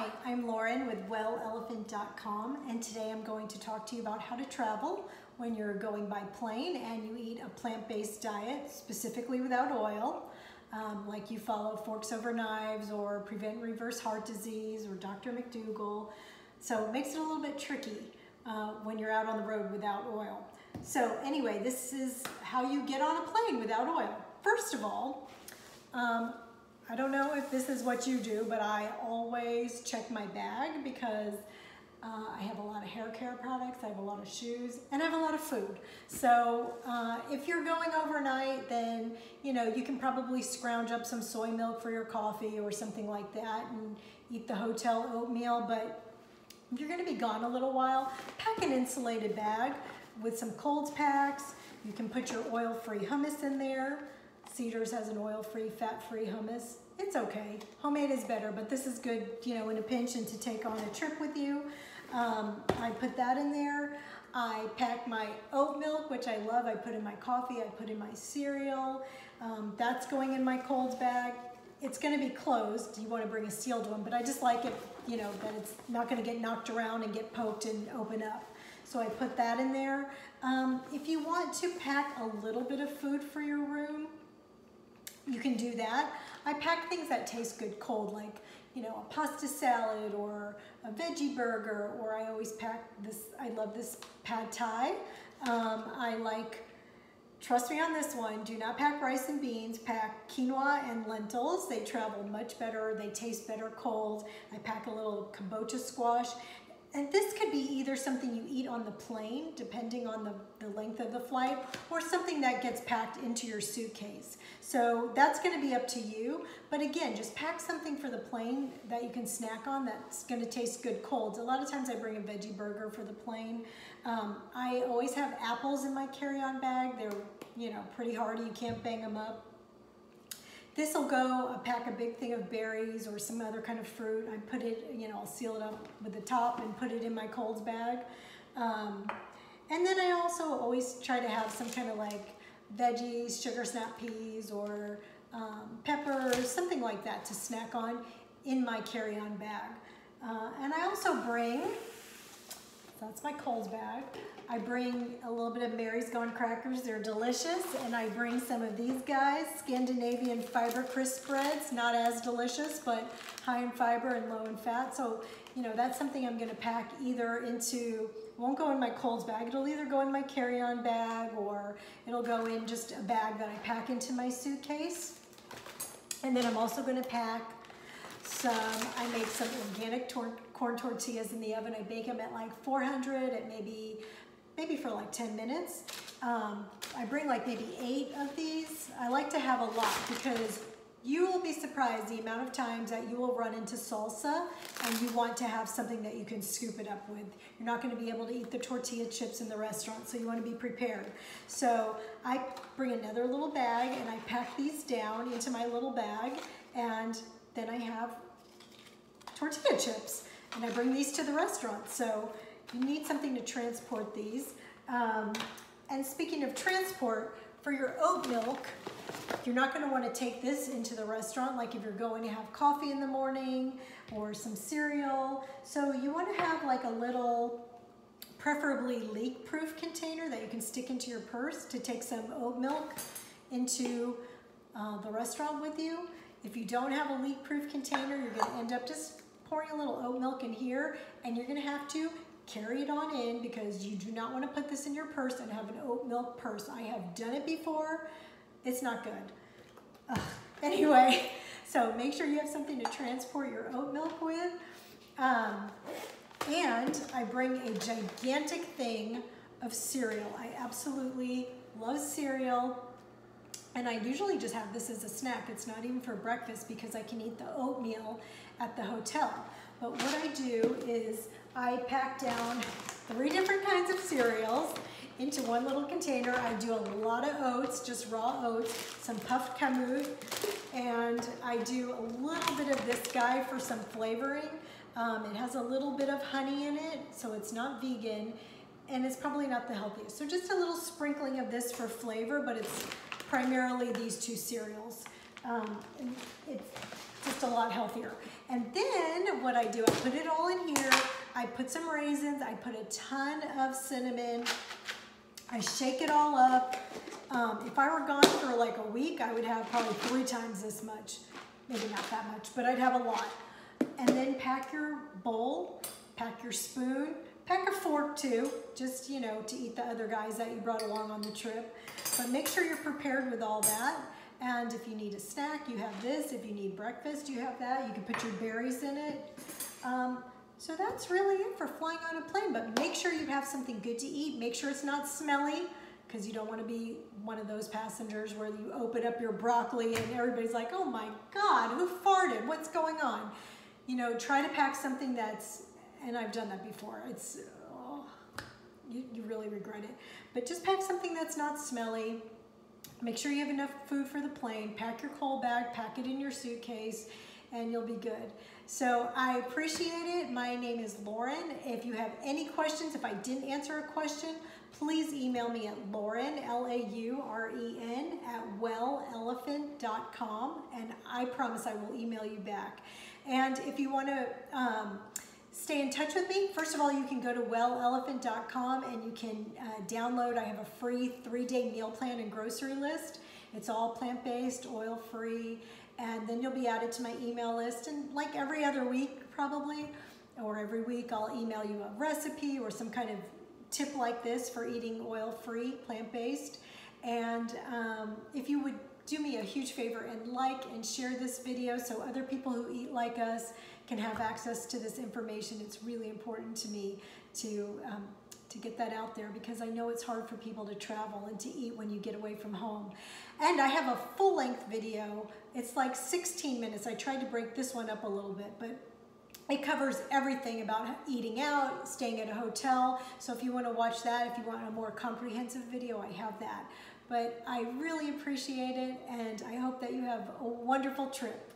Hi, I'm Lauren with WellElephant.com and today I'm going to talk to you about how to travel when you're going by plane and you eat a plant-based diet, specifically without oil, um, like you follow Forks Over Knives or Prevent Reverse Heart Disease or Dr. McDougall. So it makes it a little bit tricky uh, when you're out on the road without oil. So anyway, this is how you get on a plane without oil. First of all, um, I don't know if this is what you do, but I always check my bag because uh, I have a lot of hair care products, I have a lot of shoes, and I have a lot of food. So uh, if you're going overnight, then you know you can probably scrounge up some soy milk for your coffee or something like that and eat the hotel oatmeal. But if you're gonna be gone a little while, pack an insulated bag with some cold packs. You can put your oil-free hummus in there. Cedars has an oil-free, fat-free hummus. It's okay. Homemade is better, but this is good, you know, in a pinch and to take on a trip with you. Um, I put that in there. I pack my oat milk, which I love. I put in my coffee. I put in my cereal. Um, that's going in my cold bag. It's going to be closed. You want to bring a sealed one, but I just like it, you know, that it's not going to get knocked around and get poked and open up. So I put that in there. Um, if you want to pack a little bit of food for your room, you can do that. I pack things that taste good cold, like, you know, a pasta salad or a veggie burger, or I always pack this, I love this pad thai. Um, I like, trust me on this one, do not pack rice and beans, pack quinoa and lentils. They travel much better, they taste better cold. I pack a little kabocha squash and this could be either something you eat on the plane, depending on the, the length of the flight, or something that gets packed into your suitcase. So that's gonna be up to you. But again, just pack something for the plane that you can snack on that's gonna taste good cold. A lot of times I bring a veggie burger for the plane. Um, I always have apples in my carry-on bag. They're, you know, pretty hard. You can't bang them up. This will go, I'll pack a big thing of berries or some other kind of fruit. I put it, you know, I'll seal it up with the top and put it in my colds bag. Um, and then I also always try to have some kind of like veggies, sugar snap peas or um, peppers, something like that to snack on in my carry-on bag. Uh, and I also bring, that's my cold bag, I bring a little bit of Mary's Gone crackers. They're delicious. And I bring some of these guys, Scandinavian fiber crisp breads. Not as delicious, but high in fiber and low in fat. So, you know, that's something I'm gonna pack either into, won't go in my colds bag. It'll either go in my carry-on bag or it'll go in just a bag that I pack into my suitcase. And then I'm also gonna pack some, I make some organic tor corn tortillas in the oven. I bake them at like 400 at maybe maybe for like 10 minutes. Um, I bring like maybe eight of these. I like to have a lot because you will be surprised the amount of times that you will run into salsa and you want to have something that you can scoop it up with. You're not gonna be able to eat the tortilla chips in the restaurant, so you wanna be prepared. So I bring another little bag and I pack these down into my little bag and then I have tortilla chips and I bring these to the restaurant. So you need something to transport these. Um, and speaking of transport, for your oat milk, you're not gonna wanna take this into the restaurant, like if you're going to have coffee in the morning or some cereal. So you wanna have like a little, preferably leak-proof container that you can stick into your purse to take some oat milk into uh, the restaurant with you. If you don't have a leak-proof container, you're gonna end up just pouring a little oat milk in here and you're gonna have to carry it on in because you do not want to put this in your purse and have an oat milk purse. I have done it before. It's not good. Ugh. Anyway, so make sure you have something to transport your oat milk with. Um, and I bring a gigantic thing of cereal. I absolutely love cereal. And I usually just have this as a snack. It's not even for breakfast because I can eat the oatmeal at the hotel. But what I do is I pack down three different kinds of cereals into one little container. I do a lot of oats, just raw oats, some puffed kamut, and I do a little bit of this guy for some flavoring. Um, it has a little bit of honey in it, so it's not vegan, and it's probably not the healthiest. So just a little sprinkling of this for flavor, but it's primarily these two cereals. Um, it's, just a lot healthier. And then what I do, I put it all in here. I put some raisins. I put a ton of cinnamon. I shake it all up. Um, if I were gone for like a week, I would have probably three times this much. Maybe not that much, but I'd have a lot. And then pack your bowl, pack your spoon, pack a fork too, just, you know, to eat the other guys that you brought along on the trip. But make sure you're prepared with all that. And if you need a snack, you have this. If you need breakfast, you have that. You can put your berries in it. Um, so that's really it for flying on a plane. But make sure you have something good to eat. Make sure it's not smelly because you don't want to be one of those passengers where you open up your broccoli and everybody's like, oh my God, who farted? What's going on? You know, try to pack something that's, and I've done that before. It's, you, you really regret it. But just pack something that's not smelly Make sure you have enough food for the plane. Pack your cold bag, pack it in your suitcase, and you'll be good. So I appreciate it. My name is Lauren. If you have any questions, if I didn't answer a question, please email me at Lauren, L-A-U-R-E-N, at wellelephant.com, and I promise I will email you back. And if you want to um, stay in touch with me, first of all, you can go to wellelephant.com and you can uh, download, I have a free three-day meal plan and grocery list. It's all plant-based, oil-free, and then you'll be added to my email list. And like every other week, probably, or every week, I'll email you a recipe or some kind of tip like this for eating oil-free, plant-based. And um, if you would do me a huge favor and like and share this video so other people who eat like us can have access to this information. It's really important to me to, um, to get that out there because I know it's hard for people to travel and to eat when you get away from home. And I have a full length video. It's like 16 minutes. I tried to break this one up a little bit, but it covers everything about eating out, staying at a hotel. So if you want to watch that, if you want a more comprehensive video, I have that. But I really appreciate it, and I hope that you have a wonderful trip.